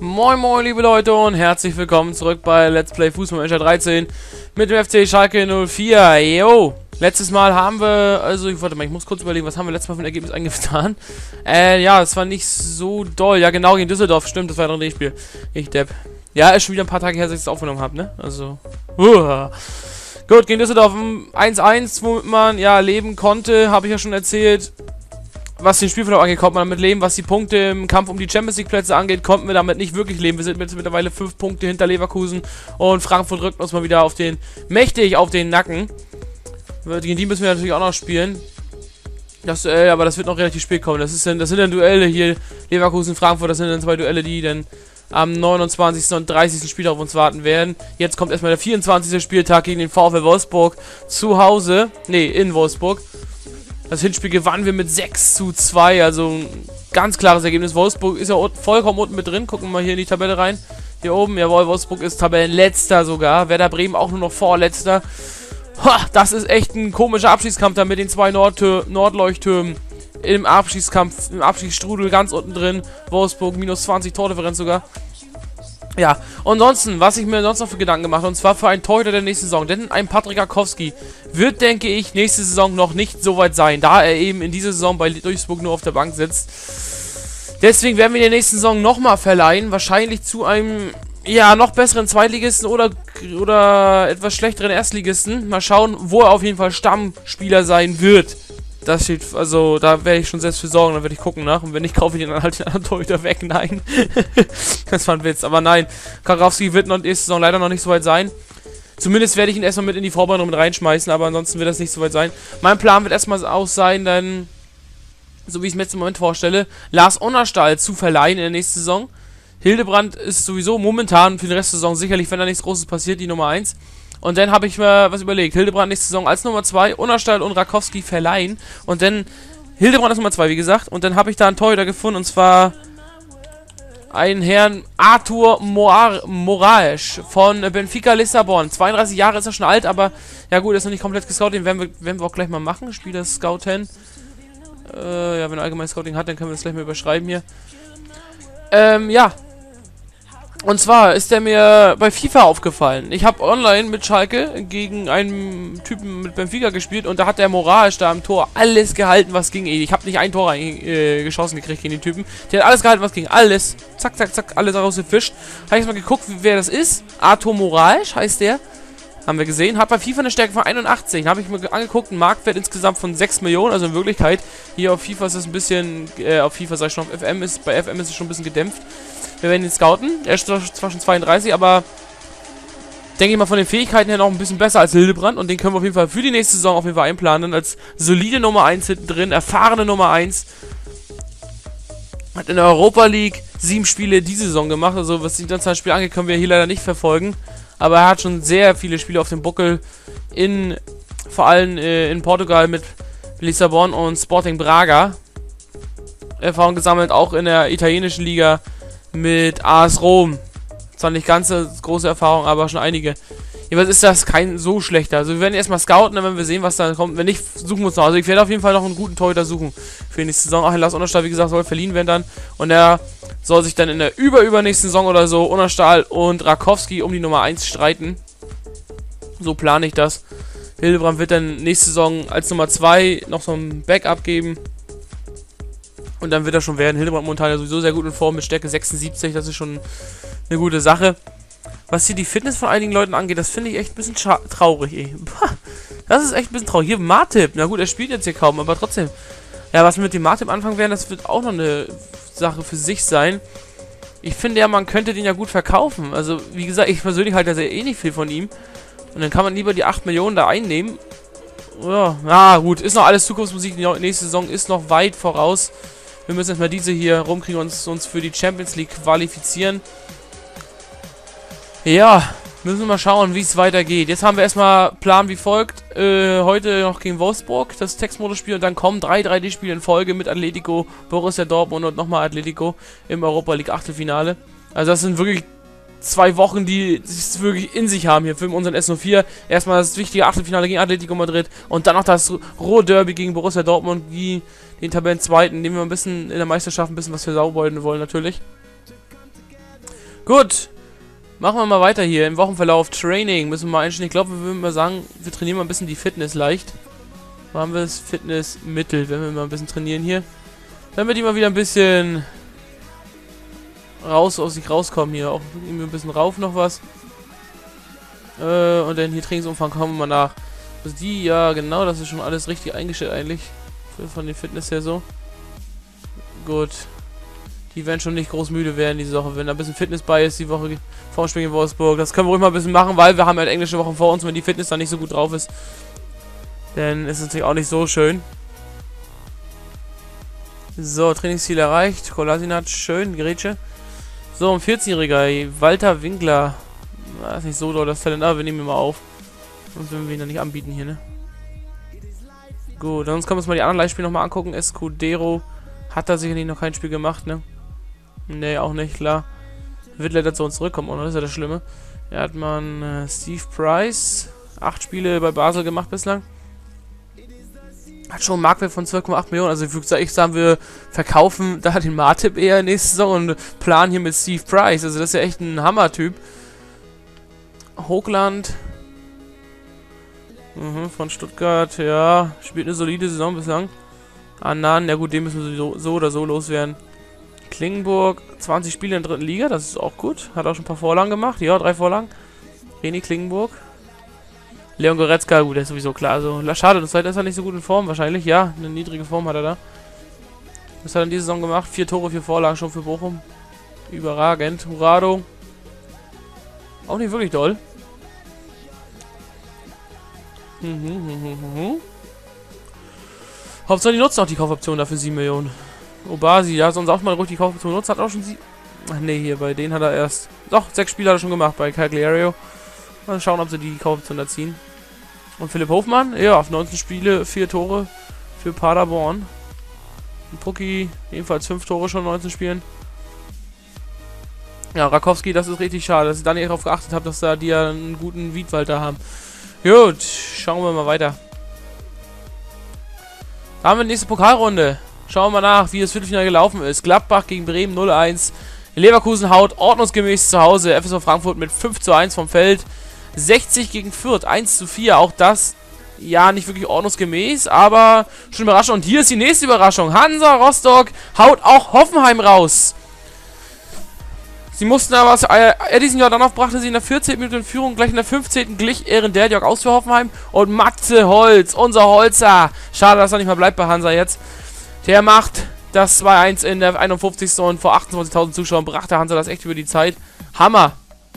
Moin moin liebe Leute und herzlich willkommen zurück bei Let's Play Fußballmanager 13 mit dem FC Schalke 04. Yo! Letztes Mal haben wir, also ich warte mal, ich muss kurz überlegen, was haben wir letztes Mal für ein Ergebnis eingetan? Äh, ja, es war nicht so doll. Ja genau, gegen Düsseldorf, stimmt, das war ein Spiel. Ich depp. Ja, ist schon wieder ein paar Tage her, dass ich es aufgenommen habe, ne? Also. Uh. Gut, gegen Düsseldorf 1-1, womit man ja leben konnte, habe ich ja schon erzählt was den Spielverlauf angeht, konnte man damit leben. Was die Punkte im Kampf um die Champions League Plätze angeht, konnten wir damit nicht wirklich leben. Wir sind jetzt mittlerweile fünf Punkte hinter Leverkusen und Frankfurt rückt uns mal wieder auf den, mächtig auf den Nacken. Gegen die müssen wir natürlich auch noch spielen. Das Duell, aber das wird noch relativ spät kommen. Das, ist dann, das sind dann Duelle hier, Leverkusen, Frankfurt, das sind dann zwei Duelle, die dann am 29. und 30. Spiel auf uns warten werden. Jetzt kommt erstmal der 24. Spieltag gegen den VfL Wolfsburg zu Hause. Ne, in Wolfsburg. Das Hinspiel gewannen wir mit 6 zu 2, also ein ganz klares Ergebnis. Wolfsburg ist ja vollkommen unten mit drin. Gucken wir mal hier in die Tabelle rein. Hier oben, jawohl, Wolfsburg ist Tabellenletzter sogar. Werder Bremen auch nur noch Vorletzter. Ha, das ist echt ein komischer Abschiedskampf da mit den zwei Nordtür Nordleuchttürmen im Abschiedskampf, im Abschiedsstrudel ganz unten drin. Wolfsburg minus 20 Tordifferenz sogar. Ja, und ansonsten, was ich mir sonst noch für Gedanken gemacht habe, und zwar für einen Torhüter der nächsten Saison. Denn ein Patrick Akowski wird, denke ich, nächste Saison noch nicht so weit sein, da er eben in dieser Saison bei Duisburg nur auf der Bank sitzt. Deswegen werden wir in der nächsten Saison nochmal verleihen, wahrscheinlich zu einem, ja, noch besseren Zweitligisten oder, oder etwas schlechteren Erstligisten. Mal schauen, wo er auf jeden Fall Stammspieler sein wird. Das steht, also, da werde ich schon selbst für sorgen, dann werde ich gucken nach. Und wenn nicht, kaufe ich den dann halt den anderen Torhüter weg. Nein. das war ein Witz. Aber nein, Karowski wird noch nächste Saison leider noch nicht so weit sein. Zumindest werde ich ihn erstmal mit in die Vorbereitung mit reinschmeißen, aber ansonsten wird das nicht so weit sein. Mein Plan wird erstmal auch sein, dann, so wie ich es mir jetzt im Moment vorstelle, Lars Onnerstahl zu verleihen in der nächsten Saison. Hildebrand ist sowieso momentan für die Rest der Saison sicherlich, wenn da nichts Großes passiert, die Nummer 1. Und dann habe ich mir was überlegt. Hildebrand nächste Saison als Nummer 2, Unnerstall und Rakowski verleihen. Und dann Hildebrand ist Nummer 2, wie gesagt. Und dann habe ich da einen Torhüter gefunden und zwar einen Herrn Arthur Moar Moraes von Benfica Lissabon. 32 Jahre ist er schon alt, aber ja gut, ist noch nicht komplett gescoutet. Den werden wir, werden wir auch gleich mal machen. Spieler Scouten. Äh, ja, wenn er allgemein Scouting hat, dann können wir das gleich mal überschreiben hier. Ähm, ja, und zwar ist der mir bei FIFA aufgefallen. Ich habe online mit Schalke gegen einen Typen mit Benfica gespielt und da hat der Moralisch da am Tor alles gehalten, was ging. Ich habe nicht ein Tor rein, äh, geschossen gekriegt gegen den Typen. Der hat alles gehalten, was ging. Alles. Zack, zack, zack, alles rausgefischt. Habe ich mal geguckt, wer das ist. Arthur Moralisch heißt der. Haben wir gesehen. Hat bei FIFA eine Stärke von 81. Habe ich mir angeguckt, ein Marktwert insgesamt von 6 Millionen. Also in Wirklichkeit, hier auf FIFA ist es ein bisschen, äh, auf FIFA sag ich schon, auf FM ist, bei FM ist es schon ein bisschen gedämpft. Wir werden ihn scouten. Er ist zwar schon 32, aber denke ich mal von den Fähigkeiten her noch ein bisschen besser als Hildebrand. Und den können wir auf jeden Fall für die nächste Saison auf jeden Fall einplanen. Als solide Nummer 1 hinten drin, erfahrene Nummer 1. Hat in der Europa League sieben Spiele diese Saison gemacht. Also was die internationalen Spiele angeht, können wir hier leider nicht verfolgen. Aber er hat schon sehr viele Spiele auf dem Buckel. In, vor allem äh, in Portugal mit Lissabon und Sporting Braga. Erfahrung gesammelt, auch in der italienischen Liga mit AS Rom. Zwar nicht ganz große Erfahrung, aber schon einige. Jedenfalls ist das kein so schlechter. Also wir werden erstmal scouten, dann werden wir sehen, was da kommt. Wenn nicht, suchen wir uns noch. Also ich werde auf jeden Fall noch einen guten Torhüter suchen für die nächste Saison. Auch Lars Unterstahl, wie gesagt, soll verliehen werden dann. Und er soll sich dann in der überübernächsten Saison oder so Unterstahl und Rakowski um die Nummer 1 streiten. So plane ich das. Hildebrand wird dann nächste Saison als Nummer 2 noch so ein Backup geben. Und dann wird er schon werden. Hildebrand momentan sowieso sehr gut in Form mit Stärke 76. Das ist schon eine gute Sache. Was hier die Fitness von einigen Leuten angeht, das finde ich echt ein bisschen traurig, ey. Das ist echt ein bisschen traurig. Hier Martip. Na gut, er spielt jetzt hier kaum, aber trotzdem. Ja, was wir mit dem Martip anfangen werden, das wird auch noch eine Sache für sich sein. Ich finde ja, man könnte den ja gut verkaufen. Also, wie gesagt, ich persönlich halte ja sehr eh nicht viel von ihm. Und dann kann man lieber die 8 Millionen da einnehmen. Ja, na gut, ist noch alles Zukunftsmusik. Die nächste Saison ist noch weit voraus. Wir müssen erstmal diese hier rumkriegen und uns für die Champions League qualifizieren. Ja, müssen wir mal schauen, wie es weitergeht. Jetzt haben wir erstmal Plan wie folgt. Äh, heute noch gegen Wolfsburg, das Textmodus-Spiel. Und dann kommen drei 3D-Spiele in Folge mit Atletico, Borussia Dortmund und nochmal Atletico im Europa League Achtelfinale. Also das sind wirklich zwei Wochen, die es wirklich in sich haben hier für unseren S04. Erstmal das wichtige Achtelfinale gegen Atletico Madrid und dann noch das Ruhr-Derby gegen Borussia Dortmund, die den Tabellenzweiten, dem wir ein bisschen in der Meisterschaft ein bisschen was versaubern wollen natürlich. Gut. Machen wir mal weiter hier im Wochenverlauf. Training müssen wir mal einstellen. Ich glaube, wir würden mal sagen, wir trainieren mal ein bisschen die Fitness leicht. Haben wir das? Fitness Mittel, wenn wir mal ein bisschen trainieren hier. Damit die mal wieder ein bisschen raus aus sich rauskommen hier. Auch irgendwie ein bisschen rauf noch was. Äh, und dann hier Trainingsumfang kommen wir mal nach. Also die, ja genau, das ist schon alles richtig eingestellt eigentlich. Von den Fitness her so. Gut. Die werden schon nicht groß müde werden diese Woche. Wenn da ein bisschen Fitness bei ist, die Woche vor dem Spiel in Wolfsburg. Das können wir ruhig mal ein bisschen machen, weil wir haben halt englische Wochen vor uns. Wenn die Fitness dann nicht so gut drauf ist, dann ist es natürlich auch nicht so schön. So, Trainingsziel erreicht. Kolasinac, schön, Gerätsche. So, ein 14-Jähriger, Walter Winkler. Das ist nicht so doll das Talent, aber wir nehmen ihn mal auf. Sonst würden wir ihn dann nicht anbieten hier, ne? Gut, sonst können wir uns mal die anderen Leihspiele nochmal angucken. Escudero hat da sicherlich noch kein Spiel gemacht, ne? Ne, auch nicht, klar. Wird leider zu uns zurückkommen, oder? Das ist ja das Schlimme. Er hat man äh, Steve Price. Acht Spiele bei Basel gemacht bislang. Hat schon einen Marktwert von 12,8 Millionen. Also ich sagen, wir verkaufen da den Martip eher nächste Saison und planen hier mit Steve Price. Also das ist ja echt ein Hammer-Typ. Hochland. Mhm, von Stuttgart, ja. Spielt eine solide Saison bislang. Annan, ja gut, den müssen wir so, so oder so loswerden. Klingenburg, 20 Spiele in der dritten Liga, das ist auch gut. Hat auch schon ein paar Vorlagen gemacht. Ja, drei Vorlagen. Reni Klingenburg. Leon Goretzka, gut, der ist sowieso klar. Also, schade, das ist er nicht so gut in Form wahrscheinlich. Ja, eine niedrige Form hat er da. Was hat er in dieser Saison gemacht? Vier Tore, vier Vorlagen schon für Bochum. Überragend. Murado. Auch nicht wirklich doll. Mhm, mhm, mhm. Hauptsache die nutzen auch die Kaufoption dafür 7 Millionen. Obasi, ja, sonst auch mal ruhig die Kaufoption nutzt, hat auch schon sie. Ach nee, hier, bei denen hat er erst. Doch, sechs Spiele hat er schon gemacht bei Cagliario. Mal schauen, ob sie die Kaufoption da ziehen. Und Philipp Hofmann, ja, auf 19 Spiele, 4 Tore für Paderborn. Und Pucki, ebenfalls 5 Tore schon 19 Spielen. Ja, Rakowski, das ist richtig schade, dass ich da nicht darauf geachtet habe, dass da die ja einen guten Wiedwald da haben. Gut, schauen wir mal weiter. Da haben wir die nächste Pokalrunde. Schauen wir mal nach, wie das Viertelfinale gelaufen ist. Gladbach gegen Bremen 0-1. Leverkusen haut ordnungsgemäß zu Hause. FSV Frankfurt mit 5 zu 1 vom Feld. 60 gegen Fürth, 1 zu 4. Auch das, ja, nicht wirklich ordnungsgemäß, aber schon überraschend. Und hier ist die nächste Überraschung. Hansa Rostock haut auch Hoffenheim raus. Sie mussten aber, äh, Edison Jordanov brachte sie in der 14. Minute in Führung, gleich in der 15. glich Ehren Derdjok aus für Hoffenheim und Matze Holz, unser Holzer. Schade, dass er nicht mehr bleibt bei Hansa jetzt. Der macht das 2-1 in der 51. und vor 28.000 Zuschauern brachte Hansa das echt über die Zeit. Hammer.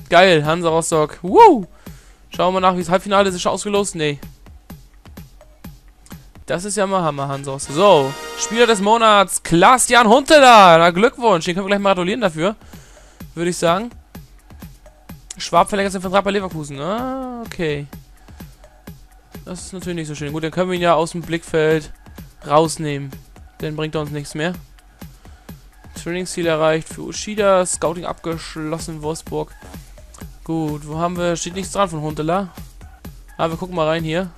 Geil, Hansa Rostock. Woo! Schauen wir nach, wie das Halbfinale ist. Ist schon ausgelost? Nee. Das ist ja mal Hammer, Hansa Rostock. So, Spieler des Monats, Klaas-Jan Huntelaar. Na, Glückwunsch. Den können wir gleich mal gratulieren dafür. Würde ich sagen. Schwab verlängert seinen Vertrag bei Leverkusen. Ah, okay. Das ist natürlich nicht so schön. Gut, dann können wir ihn ja aus dem Blickfeld rausnehmen. Dann bringt er uns nichts mehr. Trainingsziel erreicht für Ushida. Scouting abgeschlossen, Wolfsburg. Gut, wo haben wir? Steht nichts dran von Huntela. Ah, wir gucken mal rein hier.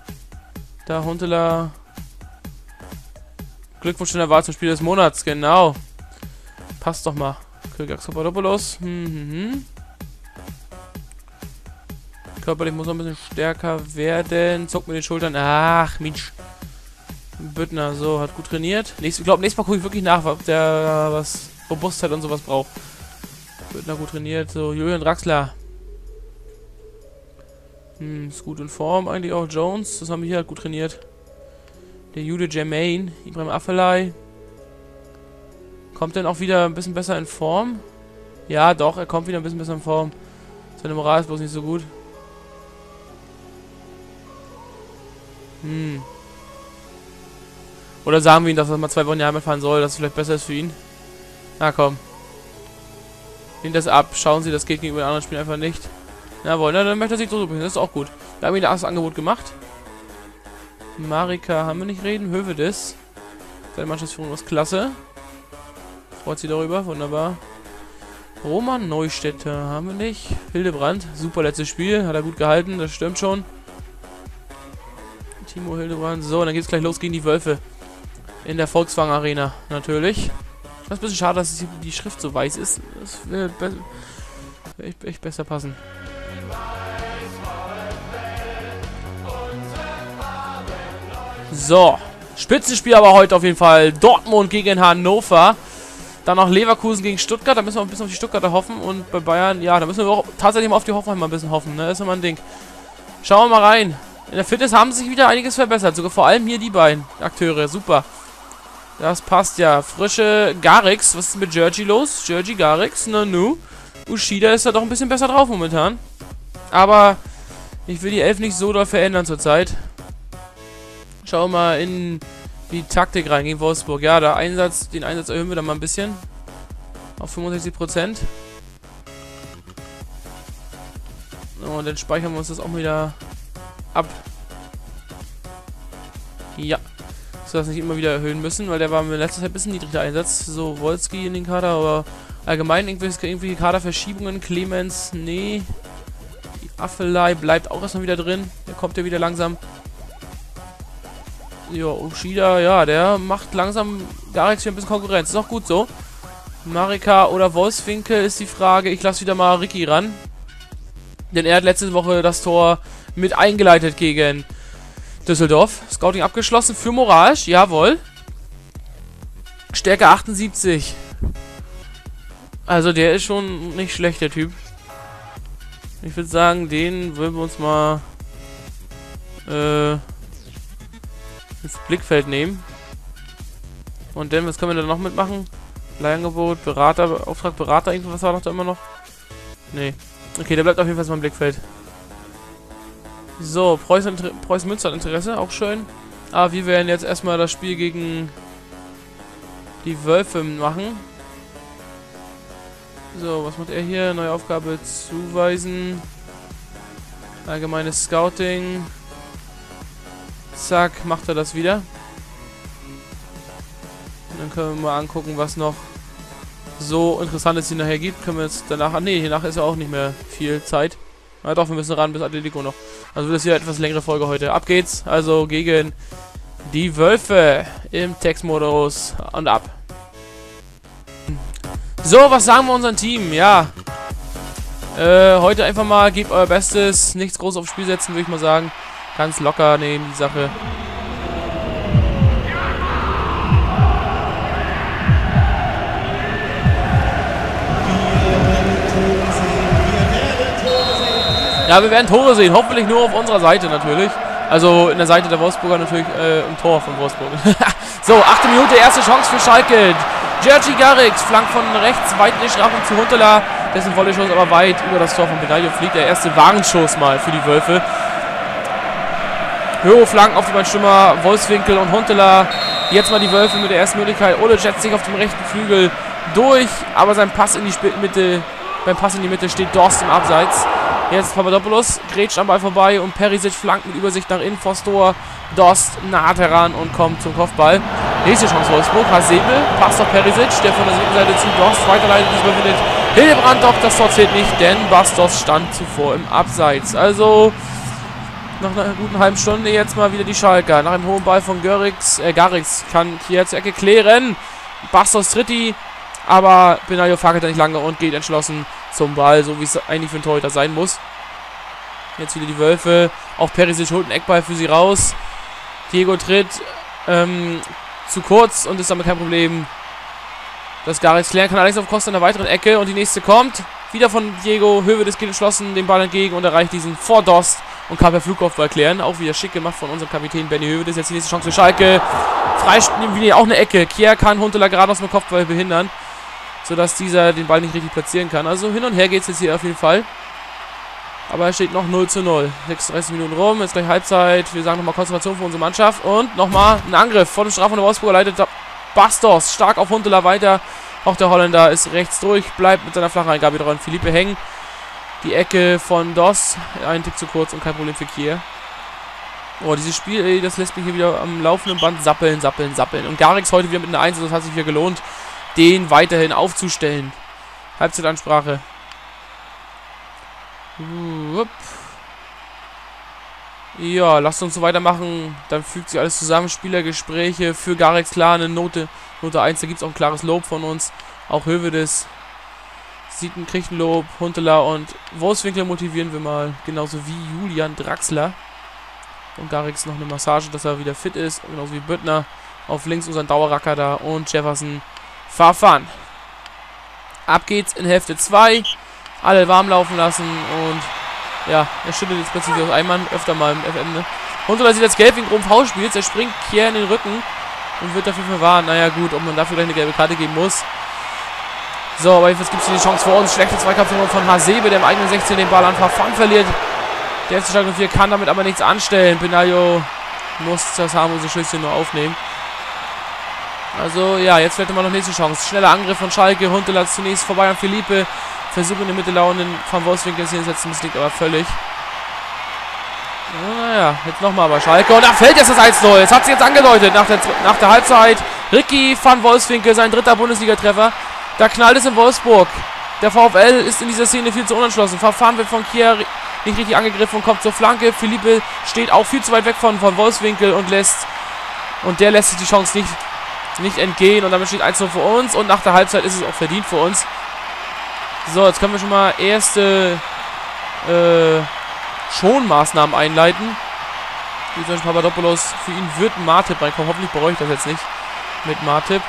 Da Huntela. Glückwunsch in der Wahl zum Spiel des Monats, genau. Passt doch mal. Kyriakos Papadopoulos. Hm, hm, hm. Körperlich muss noch ein bisschen stärker werden. Zuckt mit den Schultern. Ach, Mensch. Büttner, so, hat gut trainiert. Ich glaube, nächstes Mal gucke ich wirklich nach, ob der was Robustheit und sowas braucht. Büttner gut trainiert. So, Julian Draxler. Hm, ist gut in Form eigentlich auch. Jones, das haben wir hier halt gut trainiert. Der Jude Jermaine, Ibrahim Affelay. Kommt denn auch wieder ein bisschen besser in Form? Ja, doch, er kommt wieder ein bisschen besser in Form. Seine Moral ist bloß nicht so gut. Hm. Oder sagen wir ihm, dass er mal zwei Wochen Heimat fahren soll, dass es vielleicht besser ist für ihn. Na komm. Lehnt das ab. Schauen Sie, das geht gegenüber den anderen Spielen einfach nicht. Jawohl, na, dann möchte er sich so bringen. Das ist auch gut. Wir haben ihm das Angebot gemacht. Marika haben wir nicht reden. Hövedes. Seine Mannschaftsführung ist klasse. Freut sich darüber. Wunderbar. Roman Neustädter haben wir nicht. Hildebrand. Super letztes Spiel. Hat er gut gehalten. Das stimmt schon. Timo Hildebrand. So, dann geht es gleich los gegen die Wölfe. In der Volkswagen Arena. Natürlich. Das ist ein bisschen schade, dass die Schrift so weiß ist. Das Echt, echt besser passen. So. Spitzenspiel aber heute auf jeden Fall. Dortmund gegen Hannover. Dann noch Leverkusen gegen Stuttgart. Da müssen wir ein bisschen auf die Stuttgarter hoffen. Und bei Bayern, ja, da müssen wir auch tatsächlich mal auf die Hoffenheim ein bisschen hoffen. Ne? Das ist immer ein Ding. Schauen wir mal rein. In der Fitness haben sich wieder einiges verbessert. Sogar vor allem hier die beiden Akteure. Super. Das passt ja. Frische Garix. Was ist mit Georgie los? Georgie Garix. Na nu. Ushida ist da doch ein bisschen besser drauf momentan. Aber ich will die Elf nicht so doll verändern zurzeit. Schauen wir mal in die Taktik rein gegen Wolfsburg. Ja, der Einsatz, den Einsatz erhöhen wir dann mal ein bisschen. Auf 65%. Und dann speichern wir uns das auch wieder ab. Ja. So dass wir nicht immer wieder erhöhen müssen, weil der war mir letztes Jahr ein bisschen niedrig der Einsatz. So Wolski in den Kader, aber allgemein irgendwelche, irgendwelche Kaderverschiebungen. Clemens, nee. Die Affelei bleibt auch erstmal wieder drin. Der kommt ja wieder langsam. Ja, Ushida, ja, der macht langsam Garix hier ein bisschen Konkurrenz. Ist auch gut so. Marika oder Wolfswinkel ist die Frage. Ich lasse wieder mal Ricky ran. Denn er hat letzte Woche das Tor mit eingeleitet gegen Düsseldorf. Scouting abgeschlossen für Morage, jawohl. Stärke 78. Also der ist schon nicht schlecht, der Typ. Ich würde sagen, den würden wir uns mal äh, ins Blickfeld nehmen. Und dann, was können wir da noch mitmachen? Leihangebot, Berater, Auftrag Berater, irgendwas war doch da immer noch? Nee. Okay, der bleibt auf jeden Fall mal im Blickfeld. So, Preußen, Münster hat Interesse, auch schön. Aber wir werden jetzt erstmal das Spiel gegen die Wölfe machen. So, was macht er hier? Neue Aufgabe zuweisen. Allgemeines Scouting. Zack, macht er das wieder. Und dann können wir mal angucken, was noch so Interessantes hier nachher gibt. Können wir jetzt danach... Ah, ne, hier nachher ist ja auch nicht mehr viel Zeit. Na doch, wir müssen ran bis Atletico noch. Also das hier etwas längere Folge heute. Ab geht's. Also gegen die Wölfe im Textmodus und ab. So, was sagen wir unserem Team? Ja. Äh, heute einfach mal, gebt euer Bestes. Nichts groß aufs Spiel setzen, würde ich mal sagen. Ganz locker nehmen, die Sache. Ja, wir werden Tore sehen. Hoffentlich nur auf unserer Seite natürlich. Also in der Seite der Wolfsburger natürlich äh, im Tor von Wolfsburg. so, achte Minute, erste Chance für Schalke. Jerzy Garrix, Flank von rechts, weit in die Strafung zu Huntela. Dessen Volley-Schuss aber weit über das Tor von Benaglio fliegt. Der erste Warenschuss mal für die Wölfe. Höhe Flanken auf die beiden Stürmer, Wolfswinkel und Huntela. Jetzt mal die Wölfe mit der ersten Möglichkeit. Ole setzt sich auf dem rechten Flügel durch, aber sein Pass in die Mitte, beim Pass in die Mitte steht Dorst im Abseits. Jetzt Papadopoulos grätscht am Ball vorbei und Perisic flankt mit Übersicht nach innen vors Tor. Dost naht heran und kommt zum Kopfball. Nächste Chance Wolfsburg. Hasebel passt auf Perisic, der von der linken Seite zu Dost weiterleitet. Diesmal findet Hildebrand doch, das Tor zählt nicht, denn Bastos stand zuvor im Abseits. Also nach einer guten halben Stunde jetzt mal wieder die Schalker. Nach einem hohen Ball von Görix, äh, Garix kann hier zur Ecke klären. Bastos tritt die, aber Benaglio fackelt nicht lange und geht entschlossen zum Ball, so wie es eigentlich für einen Torhüter sein muss. Jetzt wieder die Wölfe. Auch Perisic holt einen Eckball für sie raus. Diego tritt ähm, zu kurz und ist damit kein Problem. Das Garix klären kann Alex auf Kosten einer weiteren Ecke und die nächste kommt. Wieder von Diego. Hövedes geht entschlossen den Ball entgegen und erreicht diesen vor Dost und kann per Flugkopfball klären. Auch wieder schick gemacht von unserem Kapitän Benny Hövedes. Jetzt die nächste Chance für Schalke. Freispielen wieder auch eine Ecke. Kier kann Huntela gerade aus dem Kopfball behindern sodass dieser den Ball nicht richtig platzieren kann. Also hin und her geht es jetzt hier auf jeden Fall. Aber es steht noch 0 zu 0. 36 Minuten rum, jetzt gleich Halbzeit. Wir sagen nochmal Konzentration für unsere Mannschaft. Und nochmal ein Angriff vor dem Straf von der Wolfsburger leitet Bastos stark auf Huntela weiter. Auch der Holländer ist rechts durch, bleibt mit seiner Flacheingabe dran. Philippe hängen. Die Ecke von Dos, ein Tick zu kurz und kein Problem für Kier. Oh, dieses Spiel, ey, das lässt mich hier wieder am laufenden Band sappeln, sappeln, sappeln. Und Garix heute wieder mit einer 1, das hat sich hier gelohnt den weiterhin aufzustellen. Halbzeitansprache. Ja, lasst uns so weitermachen. Dann fügt sich alles zusammen. Spielergespräche für Garex klar. Eine Note, Note 1. Da gibt es auch ein klares Lob von uns. Auch Hövedes sieht ein, kriegt ein Lob. Huntela und Wolfswinkel motivieren wir mal. Genauso wie Julian Draxler. Und Garrix noch eine Massage, dass er wieder fit ist. Genauso wie Büttner. Auf links unseren Dauerracker da. Und Jefferson Farfan. Ab geht's in Hälfte 2. Alle warm laufen lassen und ja, er schüttelt jetzt plötzlich aus Einmann öfter mal im FM, ne? Huntela sieht jetzt gelb wegen groben Foulspiels. Er springt hier in den Rücken und wird dafür verwahren. Naja, gut, ob man dafür gleich eine gelbe Karte geben muss. So, aber jetzt gibt es die Chance vor uns. Schlechte Zweikampfführung von Hasebe, der im eigenen 16 den Ball an Verfang verliert. Der FC Schalke 4 kann damit aber nichts anstellen. Benaglio muss das harmlose Schlüsschen nur aufnehmen. Also, ja, jetzt vielleicht immer noch nächste Chance. Schneller Angriff von Schalke. Huntela zunächst vorbei an Philippe. Versucht in der Mitte launen von Wolfswinkel hier setzen. Misslingt aber völlig. Naja, jetzt nochmal bei Schalke. Und da fällt jetzt das 1-0. Jetzt hat sie jetzt angedeutet nach der, nach der Halbzeit. Ricky van Wolfswinkel, sein dritter Bundesliga-Treffer. Da knallt es in Wolfsburg. Der VfL ist in dieser Szene viel zu unentschlossen. Verfahren wird von Kier nicht richtig angegriffen und kommt zur Flanke. Philippe steht auch viel zu weit weg von, von Wolfswinkel und lässt. Und der lässt sich die Chance nicht, nicht entgehen. Und damit steht 1-0 für uns. Und nach der Halbzeit ist es auch verdient für uns. So, jetzt können wir schon mal erste äh, Schonmaßnahmen einleiten. Wie zum Beispiel Papadopoulos, für ihn wird ein Martip reinkommen. Hoffentlich bereue ich das jetzt nicht mit Martip.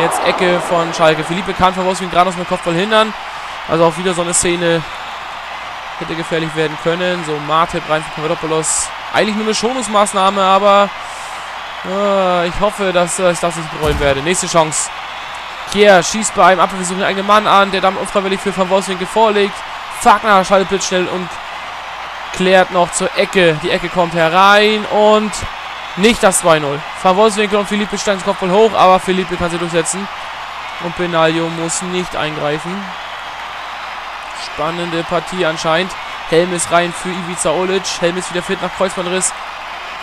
Jetzt Ecke von Schalke. Philippe kann von Wolfswing gerade aus dem Kopfball hindern. Also auch wieder so eine Szene hätte gefährlich werden können. So, Martip rein für Papadopoulos. Eigentlich nur eine Schonungsmaßnahme, aber äh, ich hoffe, dass äh, ich das nicht bereuen werde. Nächste Chance. Kier schießt bei einem Abwehrversuch den eigenen Mann an, der dann unfreiwillig für Van Wolfswinkel vorlegt. Fagner schaltet blitzschnell und klärt noch zur Ecke. Die Ecke kommt herein und nicht das 2-0. Van Wolfswinkel und Philippe steigen Kopf hoch, aber Philippe kann sie durchsetzen. Und Benaglio muss nicht eingreifen. Spannende Partie anscheinend. Helm ist rein für Ivica Olic. Helm ist wieder fit nach Kreuzbandriss.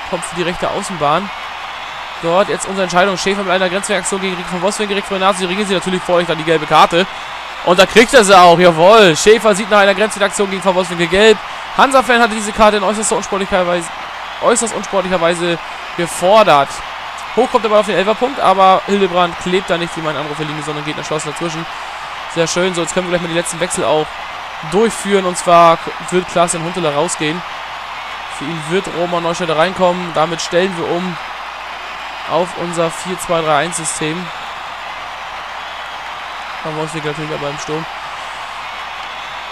Kommt für die rechte Außenbahn. Dort jetzt unsere Entscheidung. Schäfer mit einer Grenzreaktion gegen Rick von Wolfswinkel direkt vor der Nase. Sie natürlich vor euch dann die gelbe Karte. Und da kriegt er sie auch. Jawohl. Schäfer sieht nach einer Grenzreaktion gegen von Wolfswinkel gelb. Hansa-Fan hatte diese Karte in äußerst unsportlicher Weise, äußerst unsportlicher Weise gefordert. Hoch kommt aber auf den Elferpunkt, aber Hildebrand klebt da nicht wie mein Anruf Linie, sondern geht entschlossen dazwischen. Sehr schön. So, jetzt können wir gleich mal die letzten Wechsel auch durchführen. Und zwar wird Klaas in Huntela rausgehen. Für ihn wird Roman Neustädter reinkommen. Damit stellen wir um auf unser 4-2-3-1-System. Haben wir uns natürlich aber im Sturm.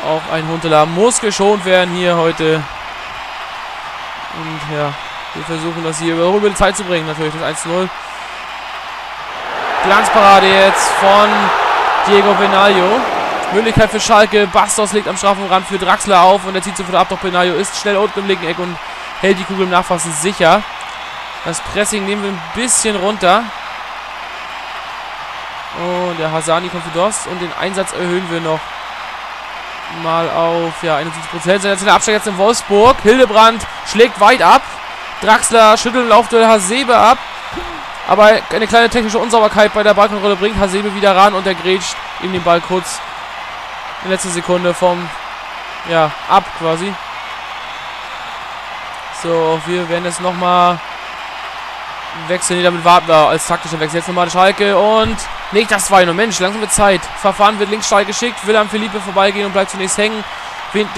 Auch ein Huntela muss geschont werden hier heute. Und ja, wir versuchen das hier über die Zeit zu bringen, natürlich das 1-0. Glanzparade jetzt von Diego Benaglio. Möglichkeit für Schalke. Bastos legt am Strafenrand für Draxler auf und er zieht sofort ab. Doch Benaglio ist schnell unten im linken Eck und hält die Kugel im Nachfassen sicher. Das Pressing nehmen wir ein bisschen runter. Und der Hasani kommt für Dost und den Einsatz erhöhen wir noch mal auf ja 71%. Jetzt in der Absteig jetzt in Wolfsburg. Hildebrand schlägt weit ab. Draxler schüttelt Laufduell Hasebe ab. Aber eine kleine technische Unsauberkeit bei der Ballkontrolle bringt Hasebe wieder ran und er grätscht ihm den Ball kurz in letzter Sekunde vom ja, ab quasi. So, wir werden jetzt nochmal wechseln. Damit warten wir als taktischer Wechsel. Jetzt nochmal Schalke und nicht das 2 Mensch, langsam wird Zeit. Verfahren wird links Schalke geschickt, will am Philippe vorbeigehen und bleibt zunächst hängen.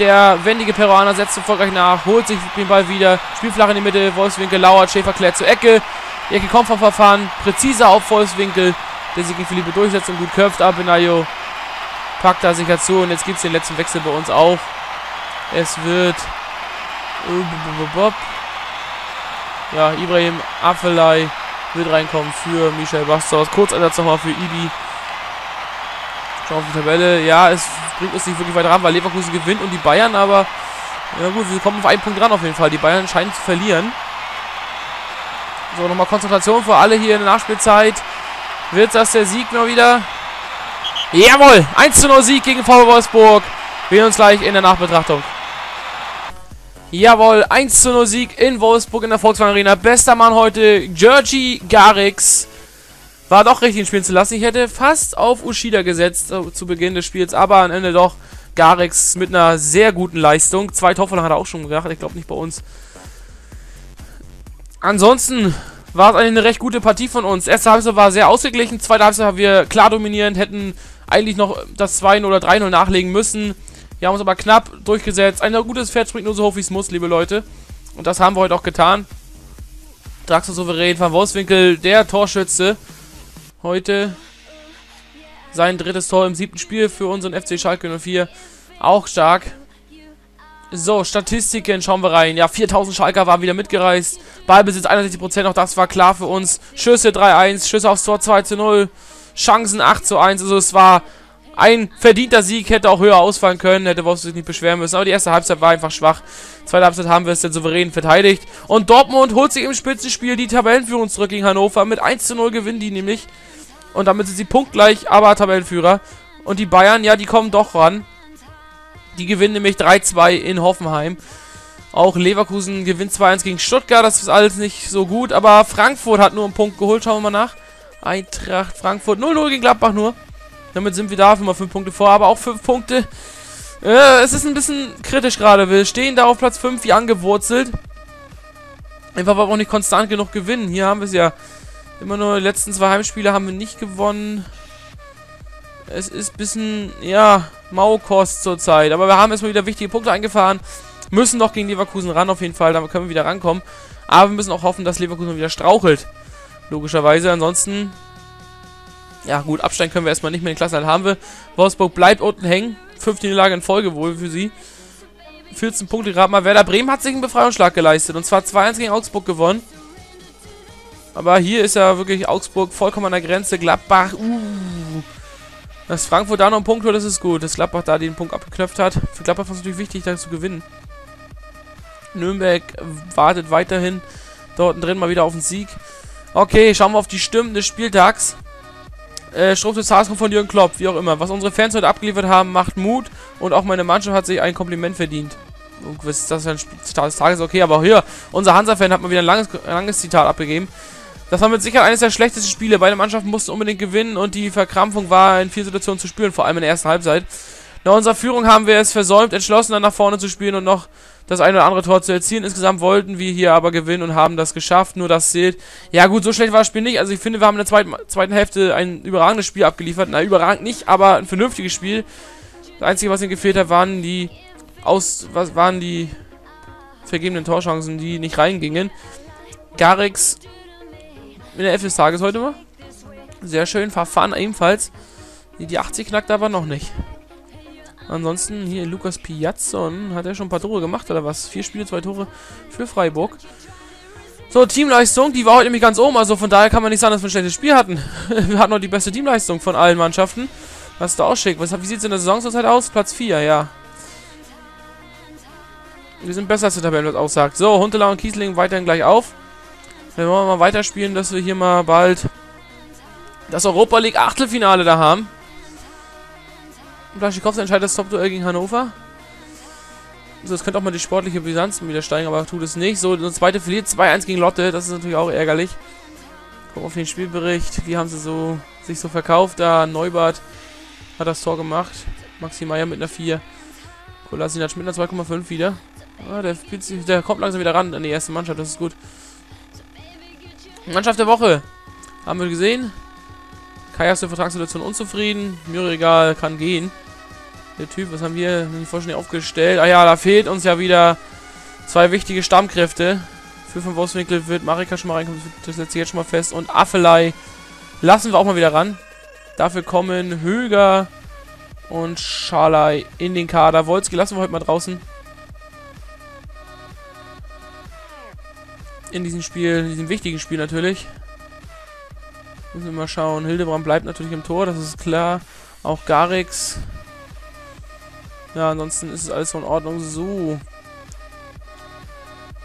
Der wendige Peruaner setzt erfolgreich nach, holt sich den Ball wieder, spielt flach in die Mitte, Wolfswinkel lauert, Schäfer klärt zur Ecke. Die Ecke kommt vom Verfahren, präziser auf Wolfswinkel, der sich gegen Philippe durchsetzt und gut köpft. Aber Benayo packt da sicher zu und jetzt gibt es den letzten Wechsel bei uns auch. Es wird ja, Ibrahim Afelai wird reinkommen für Michel Bastos. Kurzeinsatz nochmal für Ibi. Schauen auf die Tabelle. Ja, es bringt uns nicht wirklich weiter ran, weil Leverkusen gewinnt und die Bayern, aber ja gut, wir kommen auf einen Punkt ran auf jeden Fall. Die Bayern scheinen zu verlieren. So, nochmal Konzentration für alle hier in der Nachspielzeit. Wird das der Sieg mal wieder? Jawohl! 1 zu 0 Sieg gegen VW Wolfsburg. Wir sehen uns gleich in der Nachbetrachtung. Jawohl, 1 zu 0 Sieg in Wolfsburg in der Volkswagen Arena. Bester Mann heute, Georgi Garix. War doch richtig spielen zu lassen. Ich hätte fast auf Ushida gesetzt äh, zu Beginn des Spiels, aber am Ende doch Garix mit einer sehr guten Leistung. Zwei Torvorlagen hat er auch schon gemacht, ich glaube nicht bei uns. Ansonsten war es eine recht gute Partie von uns. Erste Halbzeit war sehr ausgeglichen, zweite Halbzeit haben wir klar dominierend, hätten eigentlich noch das 2-0 oder 3-0 nachlegen müssen. Wir haben uns aber knapp durchgesetzt. Ein gutes Pferd springt nur so hoch, wie es muss, liebe Leute. Und das haben wir heute auch getan. Draxler souverän, Van Wolfswinkel, der Torschütze. Heute sein drittes Tor im siebten Spiel für unseren FC Schalke 04. Auch stark. So, Statistiken, schauen wir rein. Ja, 4000 Schalker waren wieder mitgereist. Ballbesitz 61%, auch das war klar für uns. Schüsse 3-1, Schüsse aufs Tor 2-0. Chancen 8-1, also es war ein verdienter Sieg, hätte auch höher ausfallen können, hätte Wolfsburg sich nicht beschweren müssen. Aber die erste Halbzeit war einfach schwach. Zweite Halbzeit haben wir es dann souverän verteidigt. Und Dortmund holt sich im Spitzenspiel die Tabellenführung zurück gegen Hannover. Mit 1-0 gewinnen die nämlich. Und damit sind sie punktgleich, aber Tabellenführer. Und die Bayern, ja, die kommen doch ran. Die gewinnen nämlich 3-2 in Hoffenheim. Auch Leverkusen gewinnt 2-1 gegen Stuttgart. Das ist alles nicht so gut. Aber Frankfurt hat nur einen Punkt geholt. Schauen wir mal nach. Eintracht Frankfurt 0-0 gegen Gladbach nur. Damit sind wir da immer 5 Punkte vor. Aber auch 5 Punkte. Äh, es ist ein bisschen kritisch gerade. Wir stehen da auf Platz 5 wie angewurzelt. Einfach weil wir auch nicht konstant genug gewinnen. Hier haben wir es ja. Immer nur die letzten zwei Heimspiele haben wir nicht gewonnen. Es ist ein bisschen, ja, Maukost zurzeit. Aber wir haben erstmal wieder wichtige Punkte eingefahren. Müssen noch gegen Leverkusen ran auf jeden Fall. Damit können wir wieder rankommen. Aber wir müssen auch hoffen, dass Leverkusen wieder strauchelt. Logischerweise. Ansonsten, ja gut, absteigen können wir erstmal nicht mehr. Den Klassenhalt haben wir. Wolfsburg bleibt unten hängen. Fünfte Niederlage in Folge wohl für sie. 14 Punkte gerade mal. Werder Bremen hat sich einen Befreiungsschlag geleistet. Und zwar 2-1 gegen Augsburg gewonnen. Aber hier ist ja wirklich Augsburg vollkommen an der Grenze. Gladbach, uh, dass Frankfurt da noch einen Punkt holt, das ist gut. Dass Gladbach da den Punkt abgeknöpft hat. Für Gladbach war es natürlich wichtig, da zu gewinnen. Nürnberg wartet weiterhin dort drin mal wieder auf den Sieg. Okay, schauen wir auf die Stimmen des Spieltags. Äh, Strumpf des Tages von Jürgen Klopp, wie auch immer. Was unsere Fans heute abgeliefert haben, macht Mut. Und auch meine Mannschaft hat sich ein Kompliment verdient. Was ist das für ein Zitat des Tages? Okay, aber hier, unser Hansa-Fan hat mal wieder ein langes, langes Zitat abgegeben. Das war mit Sicherheit eines der schlechtesten Spiele. Beide Mannschaften mussten unbedingt gewinnen und die Verkrampfung war in vielen Situationen zu spüren, vor allem in der ersten Halbzeit. Nach unserer Führung haben wir es versäumt, entschlossen dann nach vorne zu spielen und noch das eine oder andere Tor zu erzielen. Insgesamt wollten wir hier aber gewinnen und haben das geschafft. Nur das zählt. Ja gut, so schlecht war das Spiel nicht. Also ich finde, wir haben in der zweiten, zweiten Hälfte ein überragendes Spiel abgeliefert. Na, überragend nicht, aber ein vernünftiges Spiel. Das Einzige, was ihnen gefehlt hat, waren die aus, was waren die vergebenen Torchancen, die nicht reingingen. Garrix in der F des Tages heute mal. Sehr schön. Verfahren ebenfalls. Die 80 knackt aber noch nicht. Ansonsten hier Lukas Piazzon. Hat er schon ein paar Tore gemacht oder was? Vier Spiele, zwei Tore für Freiburg. So, Teamleistung, die war heute nämlich ganz oben. Also von daher kann man nicht sagen, dass wir ein schlechtes Spiel hatten. wir hatten noch die beste Teamleistung von allen Mannschaften. Was ist da auch schick. Was, wie sieht es in der Saison zurzeit aus? Platz 4, ja. Wir sind besser als der Tabelle, was aussagt. So, Huntela und Kiesling weiterhin gleich auf. Wenn wir mal weiterspielen, dass wir hier mal bald das Europa League Achtelfinale da haben. Blaschikowski entscheidet das Top-Duell gegen Hannover. So, das könnte auch mal die sportliche Brisanz wieder steigen, aber tut es nicht. So, das zweite verliert 2-1 gegen Lotte. Das ist natürlich auch ärgerlich. Gucken auf den Spielbericht. Wie haben sie so sich so verkauft? Da Neubart hat das Tor gemacht. Maxi Meier mit einer 4. Kolasinac mit einer 2,5 wieder. Ah, der, der kommt langsam wieder ran an die erste Mannschaft. Das ist gut. Mannschaft der Woche. Haben wir gesehen. Kai ist der Vertragssituation unzufrieden. Mir egal, kann gehen. Der Typ, was haben wir die Vorstellung aufgestellt? Ah ja, da fehlt uns ja wieder zwei wichtige Stammkräfte. Für von Wolfswinkel wird Marika schon mal reinkommen. Das setzt sich jetzt schon mal fest. Und Affelei lassen wir auch mal wieder ran. Dafür kommen Höger und Schalai in den Kader. Wolski lassen wir heute mal draußen. in diesem Spiel, in diesem wichtigen Spiel natürlich. Müssen wir mal schauen. Hildebrand bleibt natürlich im Tor, das ist klar. Auch Garix. Ja, ansonsten ist es alles so in Ordnung. So.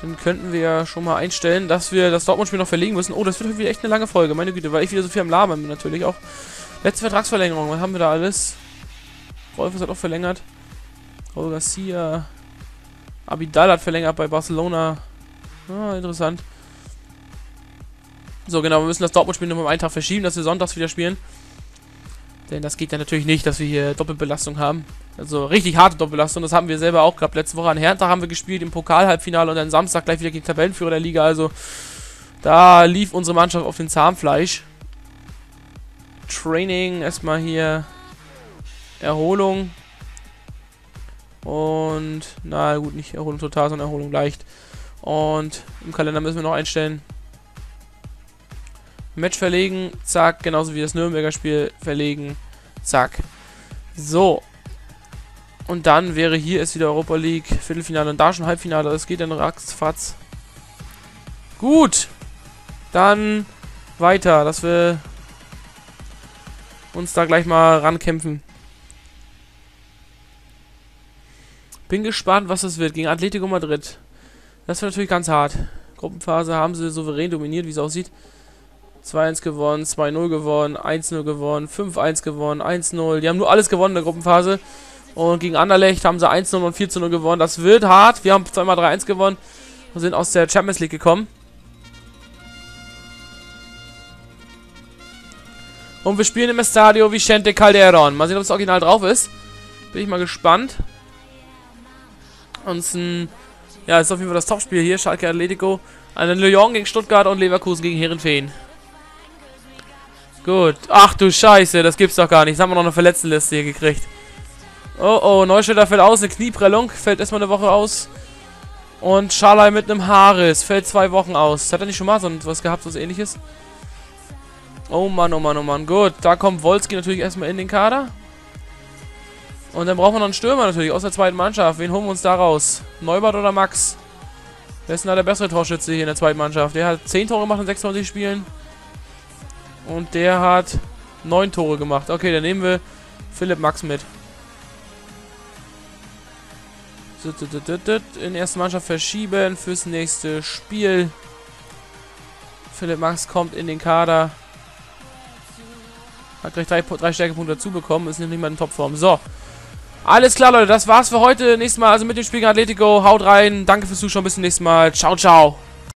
Dann könnten wir ja schon mal einstellen, dass wir das Dortmund-Spiel noch verlegen müssen. Oh, das wird wieder echt eine lange Folge, meine Güte, weil ich wieder so viel am Labern bin natürlich auch. Letzte Vertragsverlängerung, was haben wir da alles? Rolfes hat auch verlängert. Raul Garcia. Abidal hat verlängert bei Barcelona. Ah, interessant. So, genau, wir müssen das Dortmund-Spiel nur um einen Tag verschieben, dass wir sonntags wieder spielen. Denn das geht ja natürlich nicht, dass wir hier Doppelbelastung haben. Also richtig harte Doppelbelastung. Das haben wir selber auch gehabt. Letzte Woche an Hertha haben wir gespielt im Pokal-Halbfinale und dann Samstag gleich wieder gegen Tabellenführer der Liga. Also da lief unsere Mannschaft auf den Zahnfleisch. Training erstmal hier Erholung. Und, na gut, nicht Erholung total, sondern Erholung leicht. Und im Kalender müssen wir noch einstellen. Match verlegen, zack, genauso wie das Nürnberger Spiel verlegen, zack. So. Und dann wäre hier ist wieder Europa League, Viertelfinale und da schon Halbfinale. Das geht dann ratzfatz. Gut. Dann weiter, dass wir uns da gleich mal rankämpfen. Bin gespannt, was das wird gegen Atletico Madrid. Das wird natürlich ganz hart. Gruppenphase haben sie souverän dominiert, wie es aussieht. 2-1 gewonnen, 2-0 gewonnen, 1-0 gewonnen, 5-1 gewonnen, 1-0. Die haben nur alles gewonnen in der Gruppenphase. Und gegen Anderlecht haben sie 1-0 und 4-0 gewonnen. Das wird hart. Wir haben zweimal 3-1 gewonnen und sind aus der Champions League gekommen. Und wir spielen im Estadio Vicente Calderon. Mal sehen, ob das Original drauf ist. Bin ich mal gespannt. Ansonsten, ja, ist auf jeden Fall das Topspiel hier. Schalke Atletico. Eine Lyon gegen Stuttgart und Leverkusen gegen Herrenfeen. Gut. Ach du Scheiße, das gibt's doch gar nicht. Jetzt haben wir noch eine Verletztenliste hier gekriegt. Oh oh, Neustädter fällt aus, eine Knieprellung. Fällt erstmal eine Woche aus. Und Schalai mit einem Haares fällt zwei Wochen aus. Hat er nicht schon mal so was gehabt, was ähnliches? Oh Mann, oh Mann, oh Mann. Gut, da kommt Wolski natürlich erstmal in den Kader. Und dann brauchen wir noch einen Stürmer natürlich aus der zweiten Mannschaft. Wen holen wir uns da raus? Neubert oder Max? Wer ist denn da der bessere Torschütze hier in der zweiten Mannschaft? Der hat 10 Tore gemacht in 26 Spielen. Und der hat 9 Tore gemacht. Okay, dann nehmen wir Philipp Max mit. In erste Mannschaft verschieben fürs nächste Spiel. Philipp Max kommt in den Kader. Hat gleich drei, drei Stärkepunkte dazu bekommen. Ist nämlich mal in Topform. So. Alles klar, Leute. Das war's für heute. Nächstes Mal also mit dem Spiel gegen Atletico. Haut rein. Danke fürs Zuschauen. Bis zum nächsten Mal. Ciao, ciao.